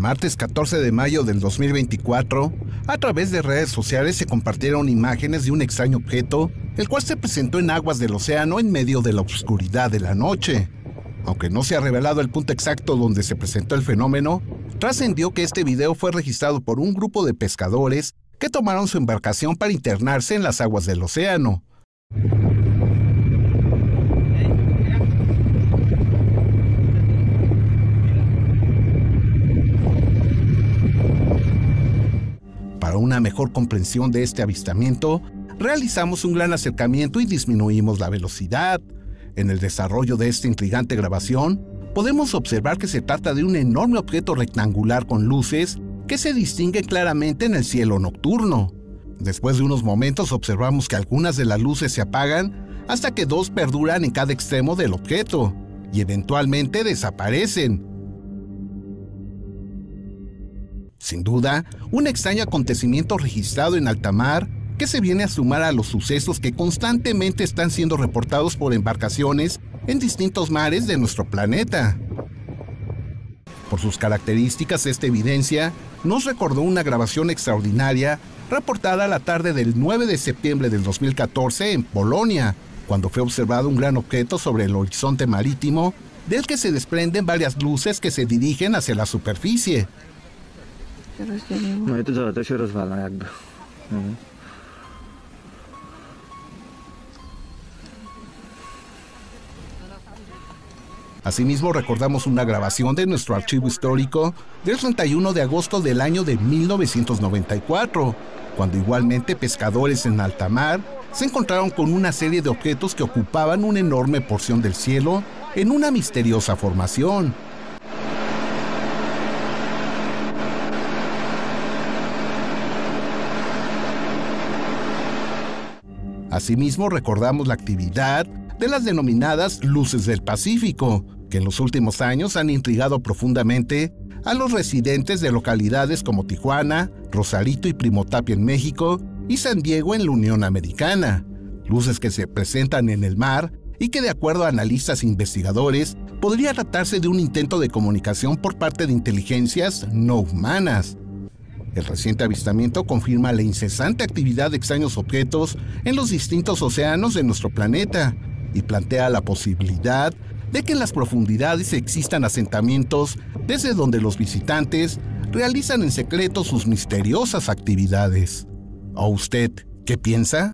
martes 14 de mayo del 2024, a través de redes sociales se compartieron imágenes de un extraño objeto, el cual se presentó en aguas del océano en medio de la oscuridad de la noche. Aunque no se ha revelado el punto exacto donde se presentó el fenómeno, trascendió que este video fue registrado por un grupo de pescadores que tomaron su embarcación para internarse en las aguas del océano. Para una mejor comprensión de este avistamiento, realizamos un gran acercamiento y disminuimos la velocidad. En el desarrollo de esta intrigante grabación, podemos observar que se trata de un enorme objeto rectangular con luces que se distingue claramente en el cielo nocturno. Después de unos momentos observamos que algunas de las luces se apagan hasta que dos perduran en cada extremo del objeto y eventualmente desaparecen. Sin duda, un extraño acontecimiento registrado en alta mar que se viene a sumar a los sucesos que constantemente están siendo reportados por embarcaciones en distintos mares de nuestro planeta. Por sus características, esta evidencia nos recordó una grabación extraordinaria reportada la tarde del 9 de septiembre del 2014 en Polonia, cuando fue observado un gran objeto sobre el horizonte marítimo del que se desprenden varias luces que se dirigen hacia la superficie. Asimismo, recordamos una grabación de nuestro archivo histórico del 31 de agosto del año de 1994, cuando igualmente pescadores en alta mar se encontraron con una serie de objetos que ocupaban una enorme porción del cielo en una misteriosa formación. Asimismo, recordamos la actividad de las denominadas luces del Pacífico, que en los últimos años han intrigado profundamente a los residentes de localidades como Tijuana, Rosarito y Primotapia en México y San Diego en la Unión Americana. Luces que se presentan en el mar y que de acuerdo a analistas e investigadores podría tratarse de un intento de comunicación por parte de inteligencias no humanas. El reciente avistamiento confirma la incesante actividad de extraños objetos en los distintos océanos de nuestro planeta, y plantea la posibilidad de que en las profundidades existan asentamientos desde donde los visitantes realizan en secreto sus misteriosas actividades. ¿O usted qué piensa?